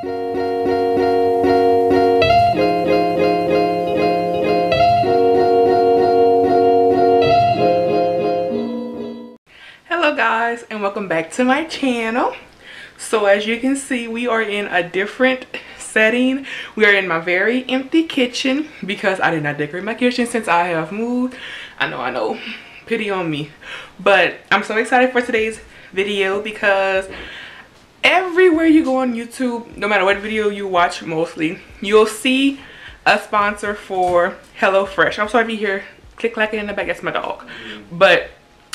hello guys and welcome back to my channel. So as you can see we are in a different setting. We are in my very empty kitchen because i did not decorate my kitchen since i have moved. I know i know. Pity on me. But i'm so excited for today's video because everywhere you go on youtube no matter what video you watch mostly you'll see a sponsor for HelloFresh. I'm sorry if you hear click clacking in the back, that's my dog. Mm-hmm. But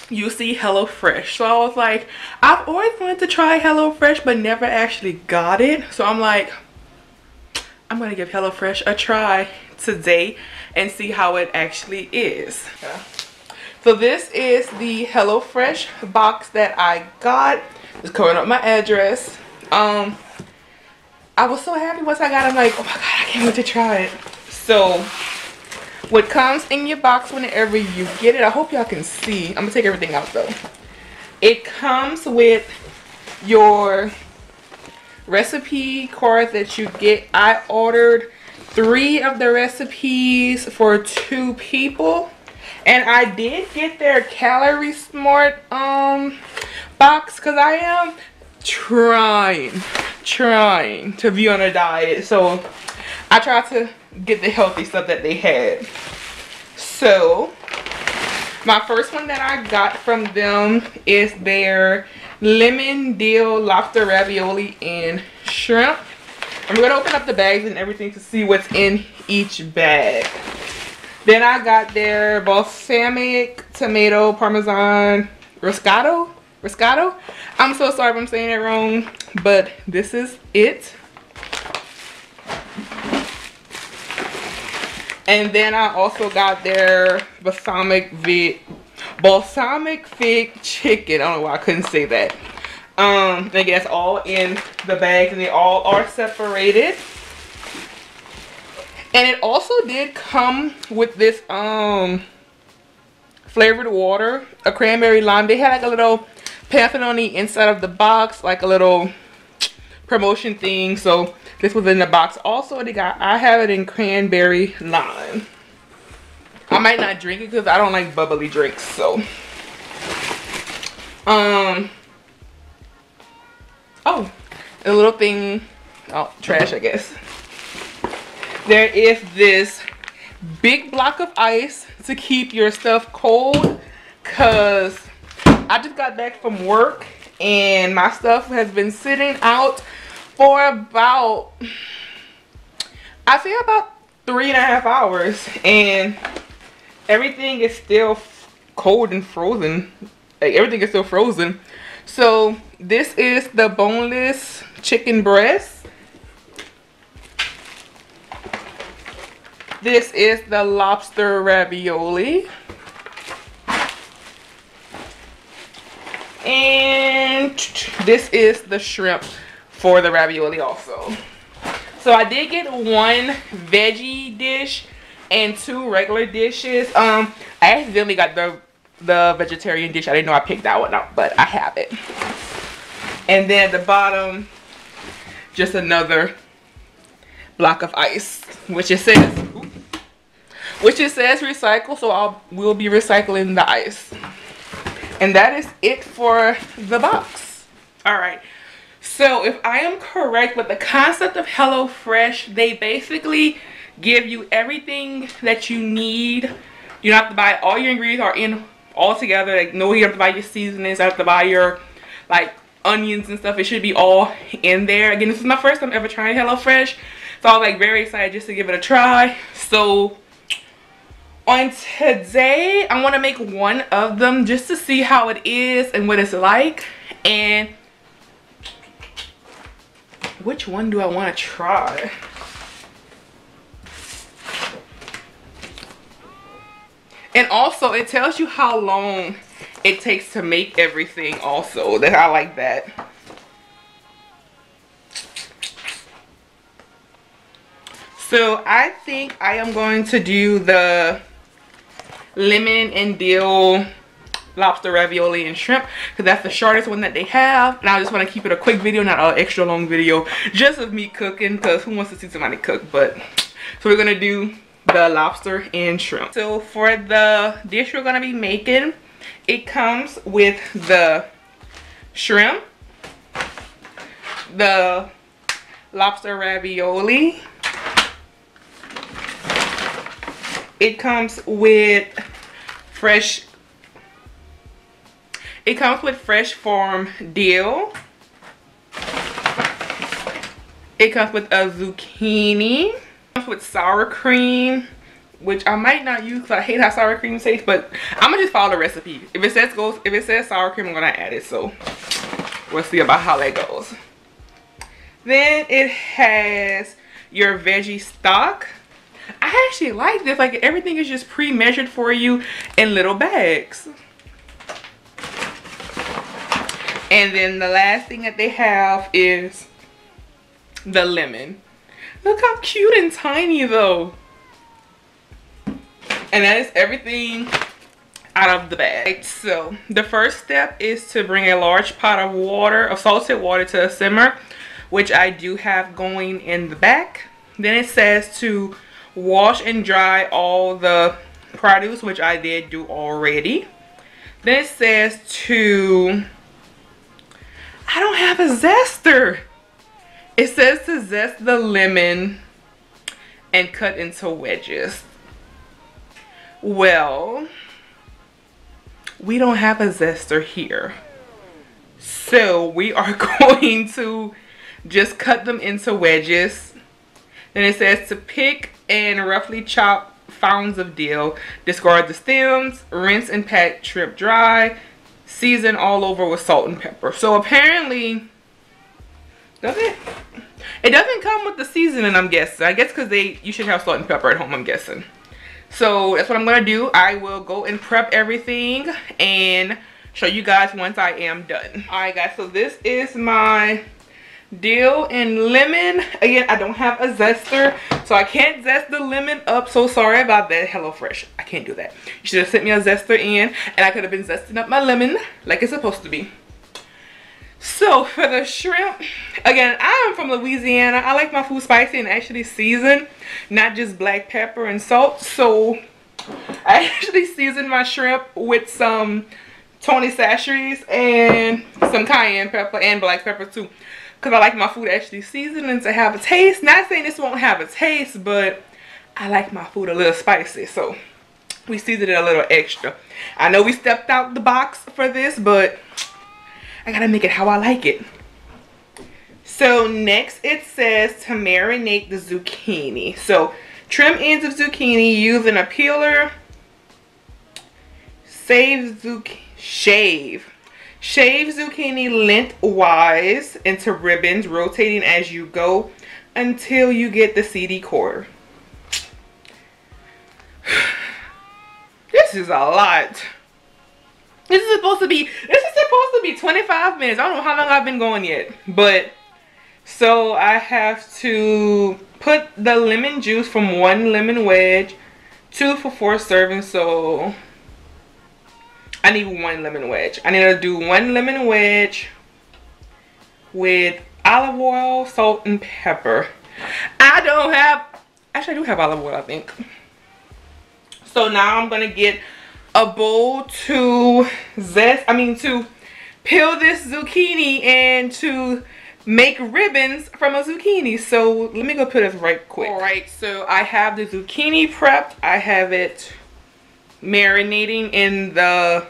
you see HelloFresh. So I was like, I've always wanted to try HelloFresh but never actually got it. So I'm like, I'm gonna give HelloFresh a try today and see how it actually is. So this is the HelloFresh box that I got. It's covering up my address. Um, I was so happy once I got it. I'm like, oh my god, I can't wait to try it. So what comes in your box whenever you get it i hope y'all can see i'm gonna take everything out though it comes with your recipe card that you get i ordered three of the recipes for two people and i did get their calorie smart um box because i am trying trying to be on a diet so i tried to get the healthy stuff that they had. So, my first one that I got from them is their lemon dill lobster ravioli and shrimp. I'm going to open up the bags and everything to see what's in each bag. Then I got their balsamic tomato parmesan riscotto. Riscotto? I'm so sorry if I'm saying it wrong, but this is it. And then I also got their balsamic fig, balsamic fig chicken. I don't know why I couldn't say that. Um, I guess all in the bags and they all are separated. And it also did come with this um flavored water, a cranberry lime. They had like a little pamphlet on the inside of the box, like a little promotion thing. So this was in the box. Also, they got I have it in cranberry lime. I might not drink it because I don't like bubbly drinks. So, um, oh, a little thing. Oh, trash, I guess. There is this big block of ice to keep your stuff cold because I just got back from work and my stuff has been sitting out for about, I say about three and a half hours. And everything is still cold and frozen. Like everything is still frozen. So this is the boneless chicken breast. This is the lobster ravioli. And this is the shrimp for the ravioli also. So I did get one veggie dish and two regular dishes. Um, I accidentally got the the vegetarian dish. I didn't know I picked that one up, but I have it. And then at the bottom, just another block of ice, which it says, which it says recycle. So I'll we'll be recycling the ice. And that is it for the box. All right. So if I am correct with the concept of HelloFresh, they basically give you everything that you need. You don't have to buy all your ingredients are in all together. Like no, you have to buy your seasonings. You have to buy your like onions and stuff. It should be all in there. Again, this is my first time ever trying HelloFresh. So I was like very excited just to give it a try. So on today, I want to make one of them just to see how it is and what it's like. And which one do I want to try? And also, it tells you how long it takes to make everything also. That I like that. So, I think I am going to do the lemon and dill lobster ravioli and shrimp because that's the shortest one that they have. And I just want to keep it a quick video not an extra long video just of me cooking because who wants to see somebody cook? But so we're gonna do the lobster and shrimp. So for the dish we're gonna be making it comes with the shrimp the lobster ravioli it comes with fresh it comes with fresh farm dill. It comes with a zucchini. It comes with sour cream, which I might not use because I hate how sour cream tastes, but I'm gonna just follow the recipe. If it says goes, if it says sour cream, I'm gonna add it. So we'll see about how that goes. Then it has your veggie stock. I actually like this. Like everything is just pre-measured for you in little bags. And then the last thing that they have is the lemon. Look how cute and tiny though. And that is everything out of the bag. So the first step is to bring a large pot of water, of salted water to a simmer, which I do have going in the back. Then it says to wash and dry all the produce, which I did do already. Then it says to I don't have a zester. It says to zest the lemon and cut into wedges. Well, we don't have a zester here. So we are going to just cut them into wedges. Then it says to pick and roughly chop founds of dill. Discard the stems, rinse and pat shrimp dry, season all over with salt and pepper. So apparently, does it? It doesn't come with the seasoning, I'm guessing. I guess because they you should have salt and pepper at home, I'm guessing. So that's what I'm going to do. I will go and prep everything and show you guys once I am done. Alright guys, so this is my dill and lemon. Again i don't have a zester so i can't zest the lemon up. So sorry about that hello fresh i can't do that. You should have sent me a zester in and i could have been zesting up my lemon like it's supposed to be. So for the shrimp again i'm from louisiana. I like my food spicy and actually seasoned not just black pepper and salt. So i actually seasoned my shrimp with some Tony Chachere's and some cayenne pepper and black pepper too because I like my food actually seasoned and to have a taste. Not saying this won't have a taste, but I like my food a little spicy. So we seasoned it a little extra. I know we stepped out the box for this, but I gotta make it how I like it. So next it says to marinate the zucchini. So trim ends of zucchini using a peeler. Save zucchini. Shave Shave zucchini lengthwise into ribbons, rotating as you go until you get the seedy core. this is a lot. This is supposed to be, this is supposed to be 25 minutes. I don't know how long I've been going yet. But, so I have to put the lemon juice from one lemon wedge, two for four servings. So I need one lemon wedge. I need to do one lemon wedge with olive oil, salt, and pepper. I don't have, actually I do have olive oil, I think. So now I'm gonna get a bowl to zest, I mean to peel this zucchini and to make ribbons from a zucchini. So let me go put this right quick. All right, so I have the zucchini prepped. I have it marinating in the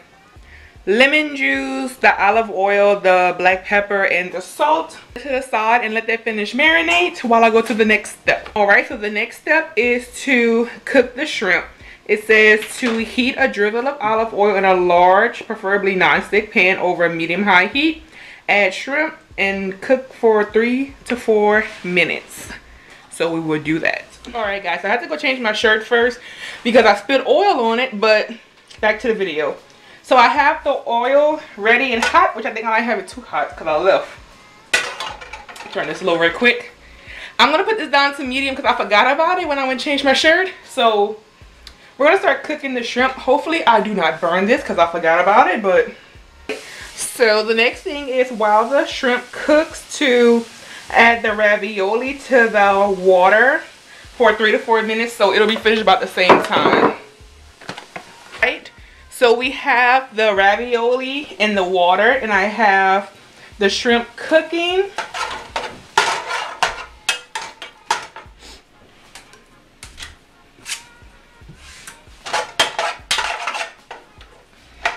lemon juice, the olive oil, the black pepper, and the salt to the side and let that finish marinate while I go to the next step. Alright, so the next step is to cook the shrimp. It says to heat a drizzle of olive oil in a large, preferably non-stick pan over medium-high heat. Add shrimp and cook for three to four minutes. So we will do that. Alright guys, I have to go change my shirt first because I spilled oil on it, but back to the video. So I have the oil ready and hot, which I think I might have it too hot because I left. Turn this low real quick. I'm going to put this down to medium because I forgot about it when I went to change my shirt. So we're gonna start cooking the shrimp. Hopefully I do not burn this because I forgot about it, but so the next thing is while the shrimp cooks to add the ravioli to the water for three to four minutes so it'll be finished about the same time. Right? So we have the ravioli in the water and I have the shrimp cooking.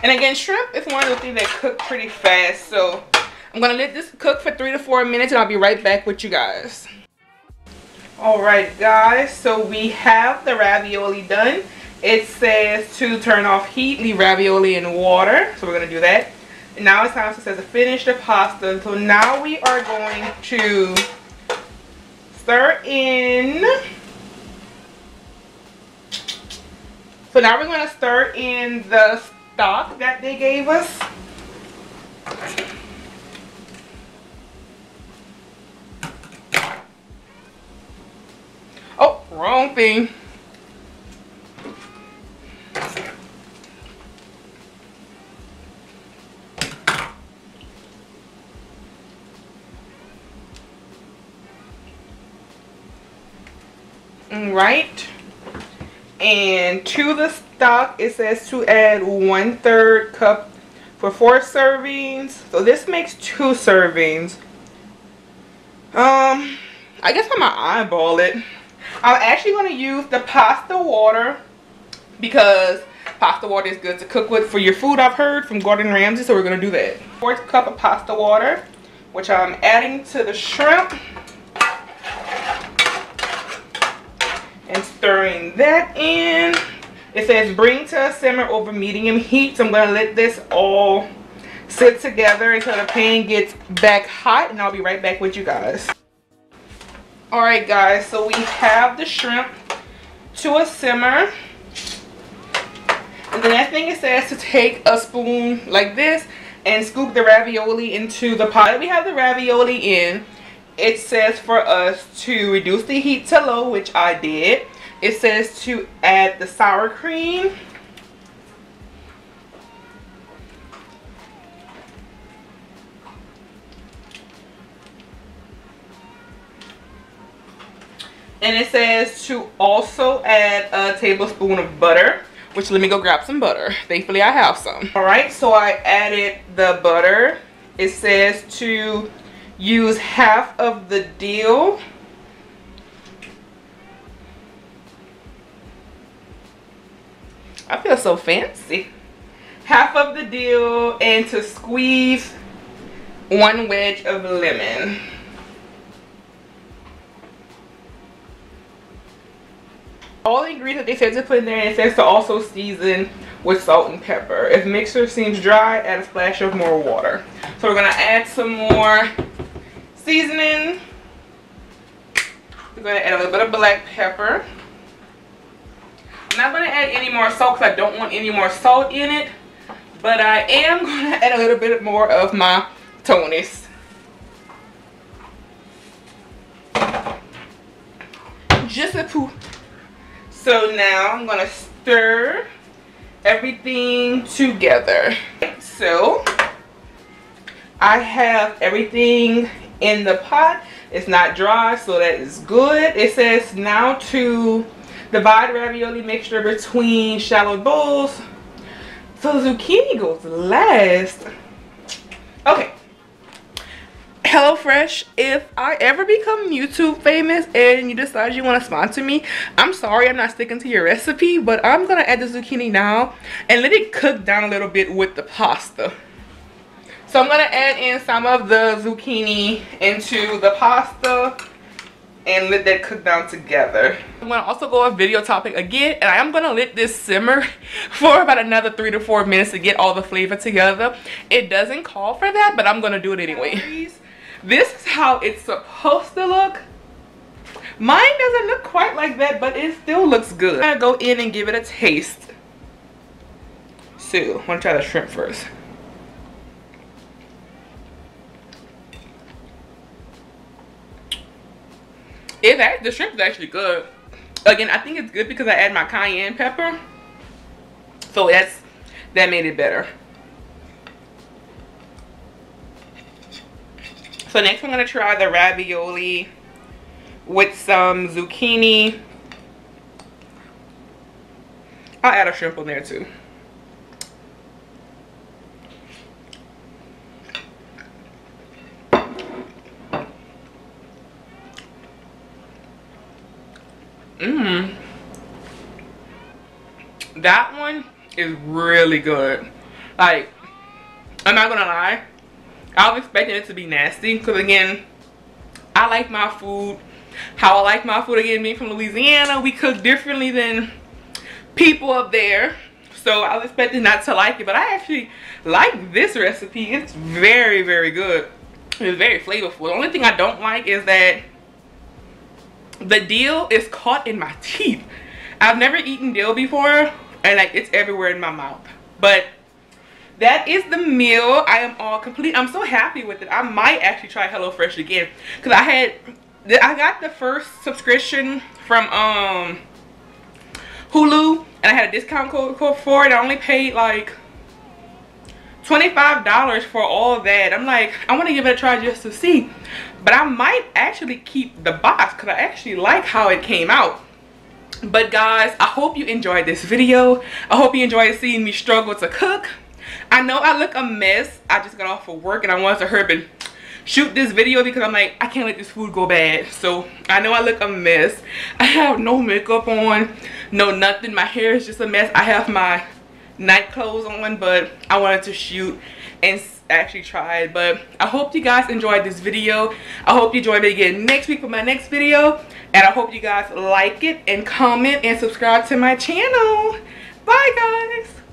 And again, shrimp is one of the things that cook pretty fast. So I'm to let this cook for three to four minutes and I'll be right back with you guys. Alright guys, so we have the ravioli done. It says to turn off heat, leave ravioli in water. So we're to do that. And now it's time, to says to finish the pasta. So now we are going to stir in. So now we're going to stir in the stock that they gave us. Oh, wrong thing. right. And to the stock it says to add one third cup for four servings. So this makes two servings. Um i guess i'm gonna eyeball it i'm actually going to use the pasta water because pasta water is good to cook with for your food i've heard from gordon ramsay so we're going to do that fourth cup of pasta water which i'm adding to the shrimp and stirring that in. It says bring to a simmer over medium heat. So I'm going to let this all sit together until the pan gets back hot and I'll be right back with you guys. Alright guys, so we have the shrimp to a simmer. And the next thing it says to take a spoon like this and scoop the ravioli into the pot. We have the ravioli in it says for us to reduce the heat to low, which I did. It says to add the sour cream. And it says to also add a tablespoon of butter, which let me go grab some butter. Thankfully I have some. All right, so I added the butter. It says to use half of the deal I feel so fancy half of the deal and to squeeze one wedge of lemon all the ingredients that they said to put in there and it says to also season with salt and pepper if mixture seems dry add a splash of more water so we're gonna add some more seasoning. We're to add a little bit of black pepper. I'm not to add any more salt because I don't want any more salt in it. But I am to add a little bit more of my Tony's. Just a poo. So now I'm going to stir everything together. So I have everything in the pot. It's not dry, so that is good. It says now to divide ravioli mixture between shallow bowls. So zucchini goes last. Okay. HelloFresh, if I ever become YouTube famous and you decide you want to sponsor me, I'm sorry I'm not sticking to your recipe, but I'm going to add the zucchini now and let it cook down a little bit with the pasta. So I'm going to add in some of the zucchini into the pasta and let that cook down together. I'm to also go off video topic again and I am going to let this simmer for about another three to four minutes to get all the flavor together. It doesn't call for that but I'm going to do it anyway. This is how it's supposed to look. Mine doesn't look quite like that but it still looks good. I'm to go in and give it a taste. So, I'm to try the shrimp first. It the shrimp is actually good. Again, I think it's good because I add my cayenne pepper. So that's that made it better. So next I'm going to try the ravioli with some zucchini. I'll add a shrimp on there too. Mmm. That one is really good. Like, I'm not gonna lie. I was expecting it to be nasty because again, I like my food how I like my food again being from Louisiana. We cook differently than people up there. So I was expecting not to like it, but I actually like this recipe. It's very, very good. It's very flavorful. The only thing I don't like is that the dill is caught in my teeth. I've never eaten dill before and like it's everywhere in my mouth. But that is the meal. I am all complete. I'm so happy with it. I might actually try HelloFresh again because I had I got the first subscription from um Hulu and I had a discount code for it. I only paid like $25 for all that. I'm like, I want to give it a try just to see. But I might actually keep the box because I actually like how it came out. But guys, I hope you enjoyed this video. I hope you enjoyed seeing me struggle to cook. I know I look a mess. I just got off of work and I wanted to hurry and shoot this video because I'm like, I can't let this food go bad. So I know I look a mess. I have no makeup on, no nothing. My hair is just a mess. I have my night clothes on, but I wanted to shoot and actually try it. But I hope you guys enjoyed this video. I hope you join me again next week for my next video. And I hope you guys like it and comment and subscribe to my channel. Bye guys.